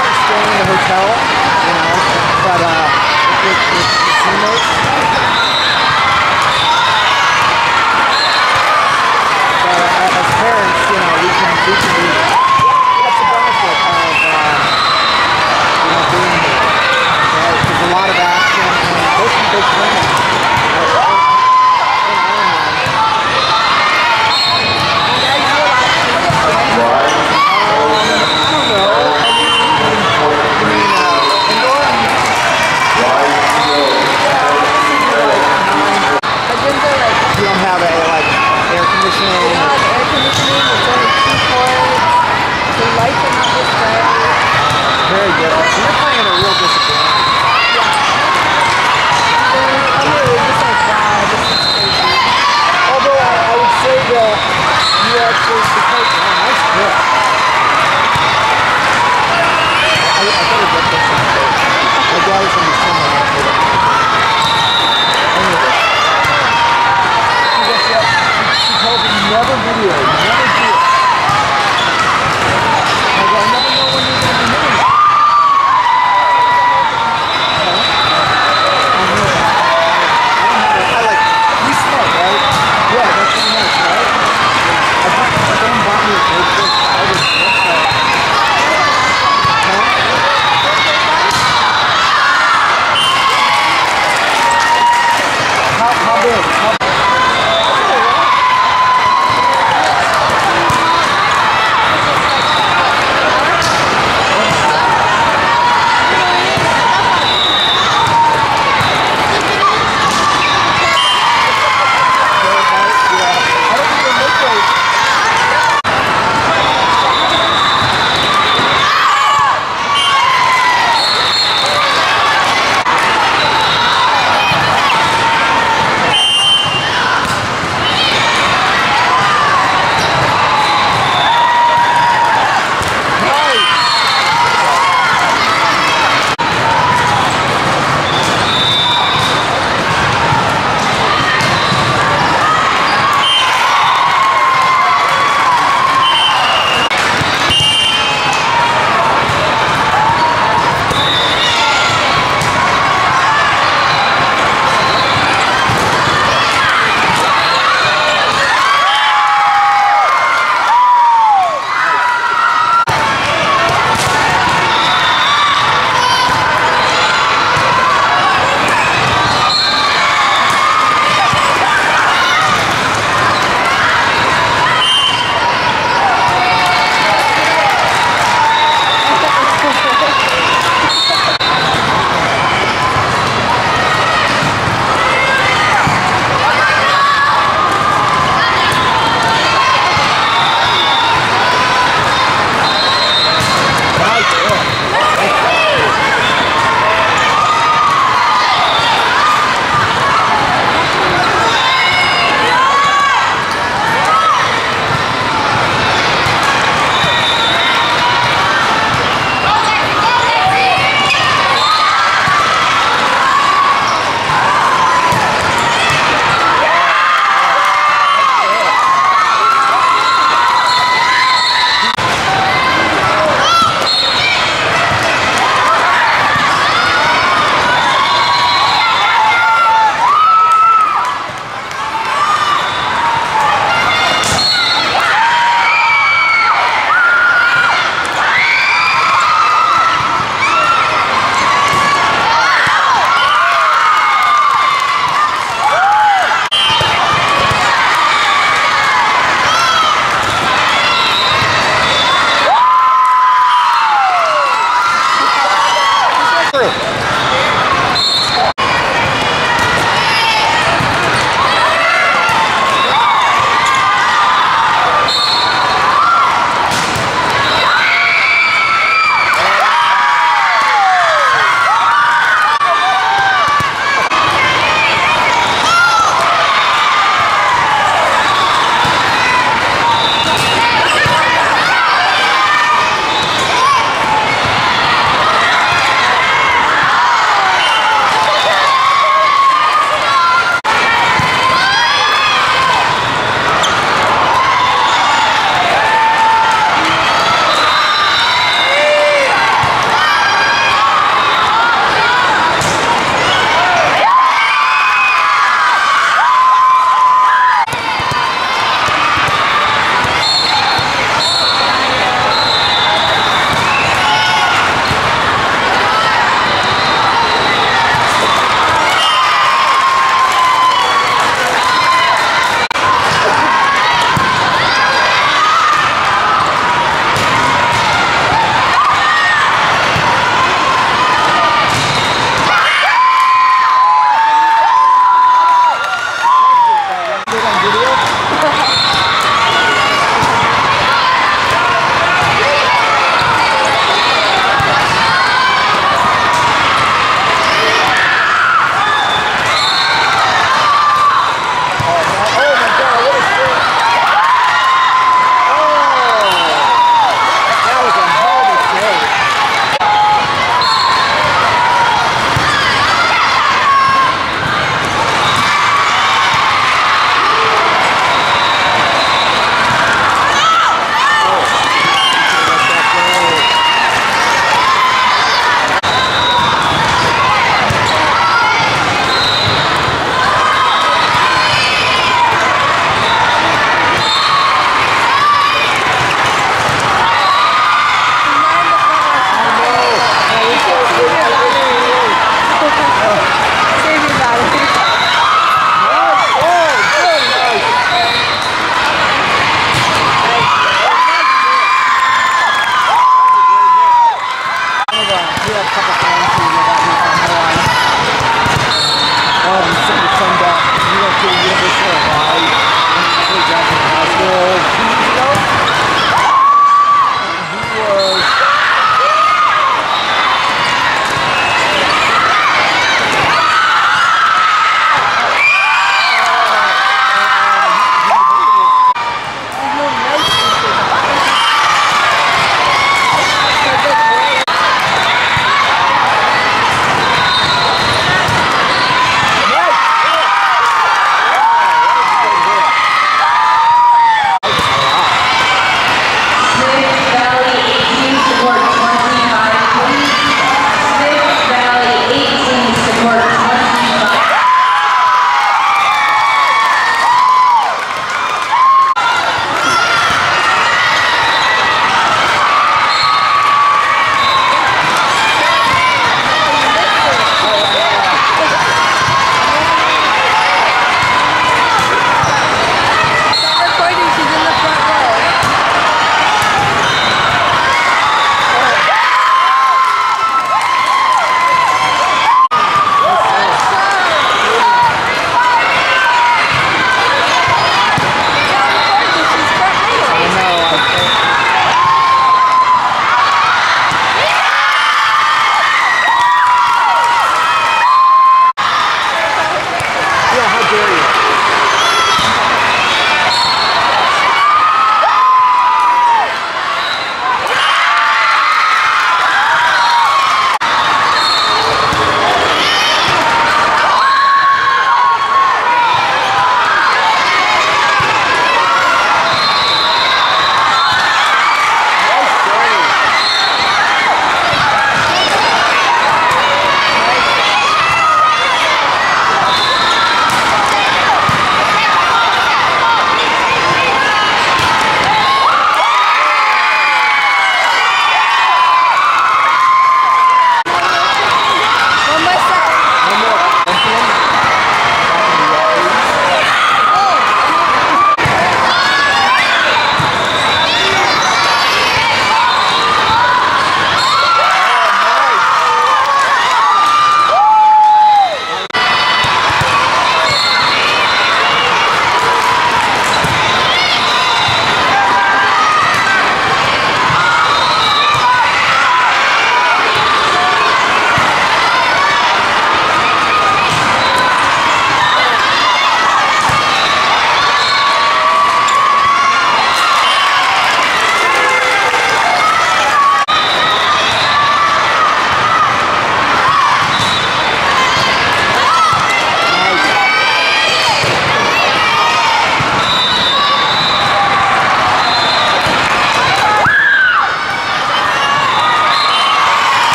was staying in the hotel, you know, but uh, with, with, with teammates. But uh, as parents, you know, we can, we can be, that's the benefit of, uh, you know, being there. right? There's a lot of action, and those can big women.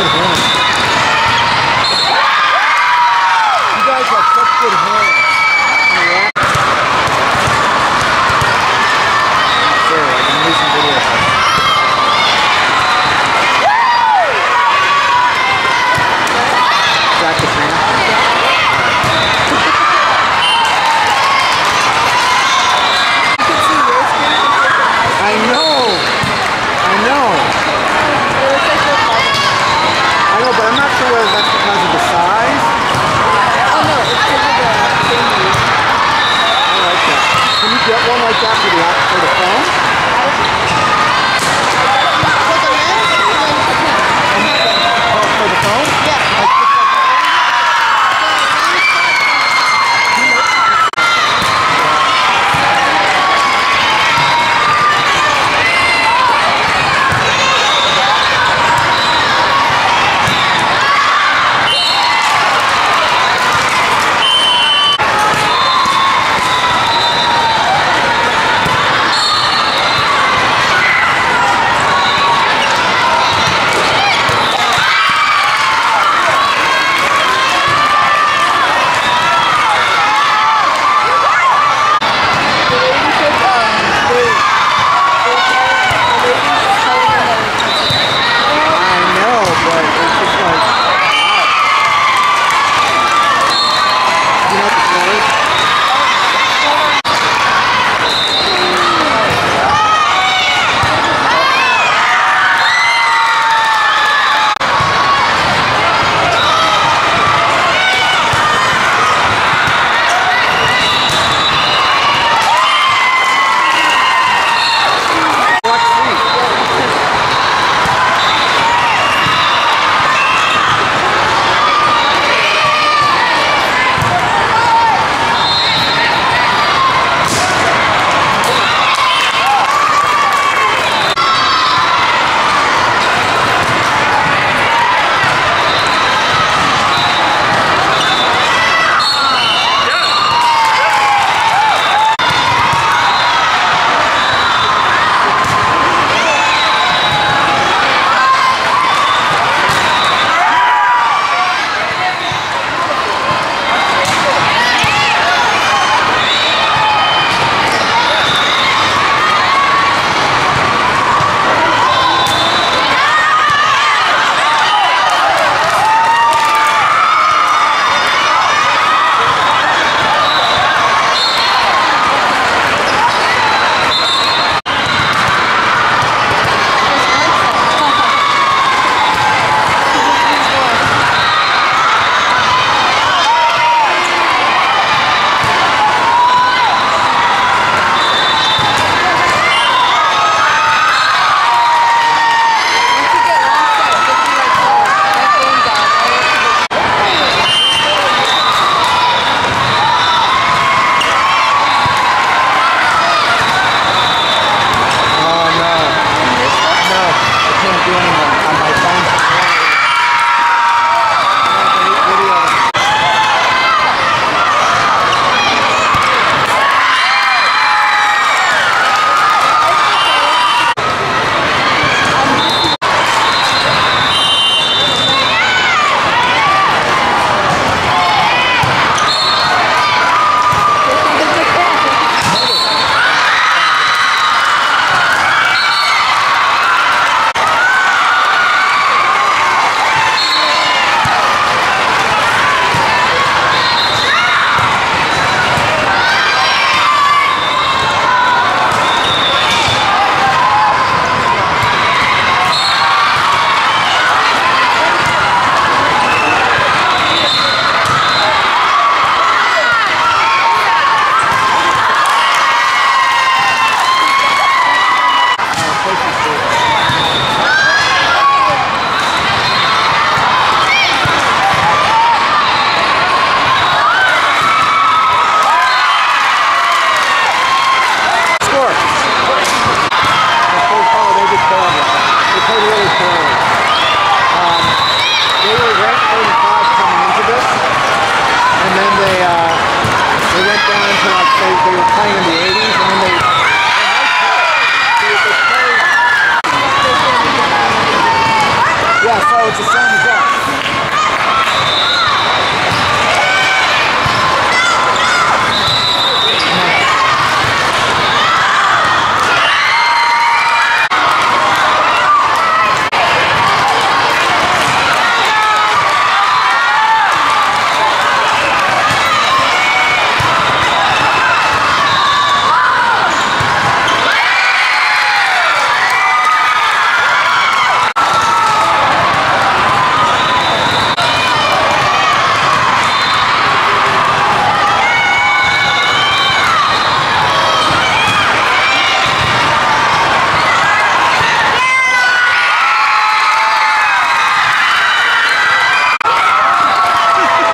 should have won.